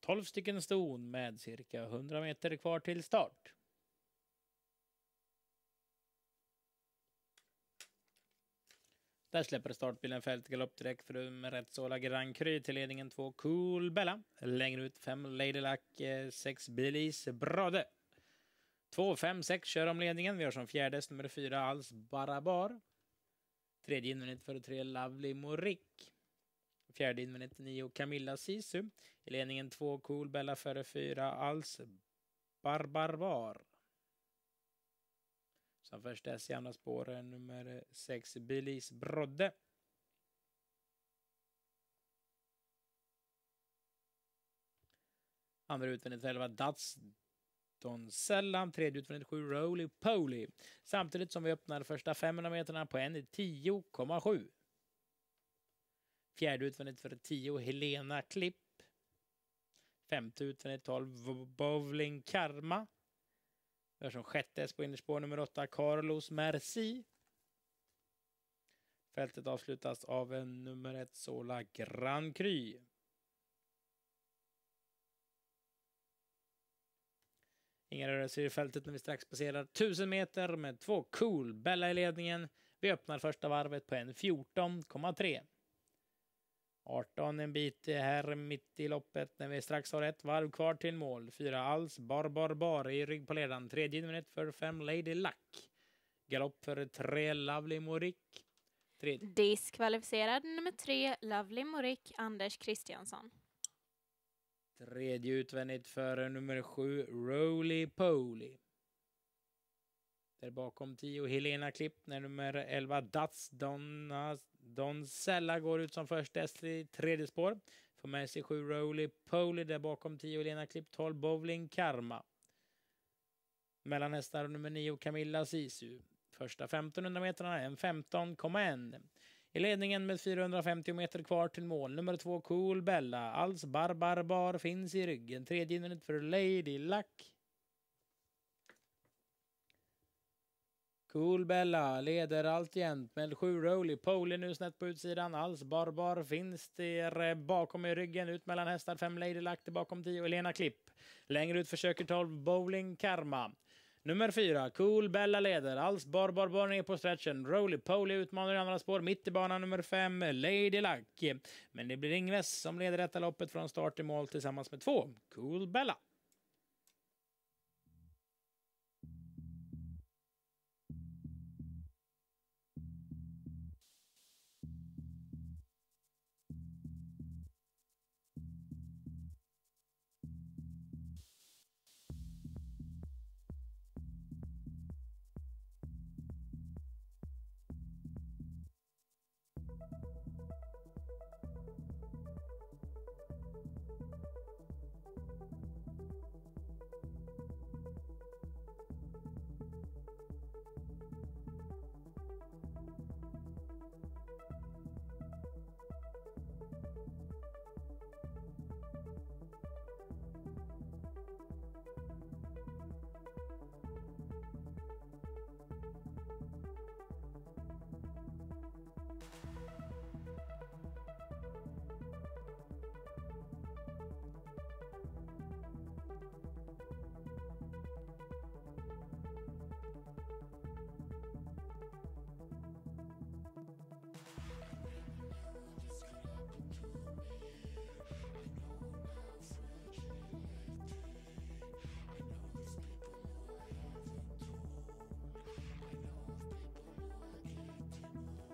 12 stycken ston med cirka 100 meter kvar till start. Där släpper startbilen fältgalopp direkt förutom Retsola Grand Cru till ledningen 2 Cool Bella. Längre ut 5 Lady Luck, eh, 6 Bilis Brade. 2, 5, 6 kör om ledningen. Vi har som fjärde nummer 4 Alls Barabar. Tredje invändigt för 3 Lovely Morik. Fjärde invändigt nio Camilla Sisu. I ledningen två Cool Bella före fyra Alls Barbarvar. Som först S i andra spåret nummer sex Bilis Brodde. Andra utvändigt 11 Dats Donsella. Tredje utvändigt 7 Roly Poly. Samtidigt som vi öppnar första 500 meterna på en 10,7. Fjärde utvändigt för 10 Helena Klipp. Femte utvändigt 12 Bowling Karma. Vi har som sjätte på innerspår nummer 8 Carlos Merci. Fältet avslutas av en nummer 1 Sola Grand Cru. Inga rörelser i fältet när vi strax passerar 1000 meter med två Cool Bella i ledningen. Vi öppnar första varvet på en 14,3. 18 en bit här mitt i loppet när vi strax har ett varv kvar till mål. Fyra alls bar bar bar i rygg på ledaren. Tredje minut för fem Lady Luck. Galopp för tre Lovely Morik. Tredje. Diskvalificerad nummer tre Lovely Morik Anders Kristiansson. Tredje utvändigt för nummer sju Roly Poly. Där bakom 10 Helena Klippner, nummer 11 Dats Donna, Donsella går ut som först häst i tredje spår. Får med sig 7 Roly Poly där bakom 10 Helena Klipp 12 Bowling Karma. Mellan hästar nummer 9 Camilla Sisu. Första 1500 metrarna en 15,1. I ledningen med 450 meter kvar till mål. Nummer två Cool Bella. Alls Barbar Bar finns i ryggen. Tredje invändigt för Lady Luck. Cool Bella leder alltjämt med sju Roly. Poli nu snett på utsidan. Alls Barbar finns där eh, bakom i ryggen. Ut mellan hästar. Fem Lady Luck bakom tio. Elena Klipp. Längre ut försöker 12 Bowling Karma. Nummer fyra, Cool Bella leder. Alls Barbar Bar ner på stretchen. Roly Poly utmanar i andra spår. Mitt i banan nummer fem, Lady Luck. Men det blir Ingves som leder detta loppet från start till mål tillsammans med två, Cool Bella.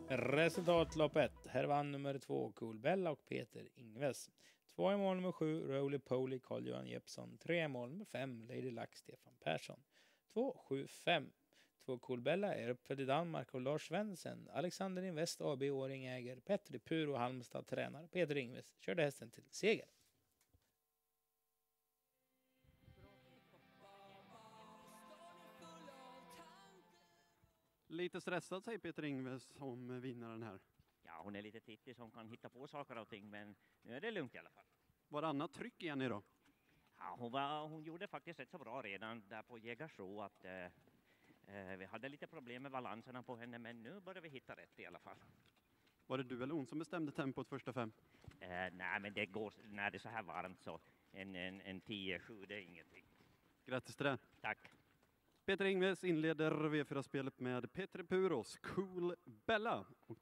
Resultatlopp 1. Här vann nummer 2 Coolbella och Peter Ingves. 2 i mål nummer 7 Roly Poly Carl-Johan Jeppsson. 3 i mål nummer 5 Lady Lack, Stefan Persson. 2, 7, 5. 2 Coolbella är uppfödd i Danmark och Lars Svensson. Alexander Invest AB Åring äger. Petri Puro Halmstad tränar. Peter Ingves körde hästen till seger. Lite stressad säger Peter Ingves om vinnaren här. Ja, hon är lite tittig som kan hitta på saker och ting, men nu är det lugnt i alla fall. Varannat tryck igen idag? Ja, hon, var, hon gjorde faktiskt rätt så bra redan där på Jägersro att eh, eh, vi hade lite problem med balanserna på henne, men nu börjar vi hitta rätt i alla fall. Var det du eller hon som bestämde tempot första fem? Eh, nej, men det går, när det är så här varmt så en, en, en 10-7, det är ingenting. Grattis till det. Tack. Peter Ingves inleder V4-spelet med Peter Puros Cool Bella. Och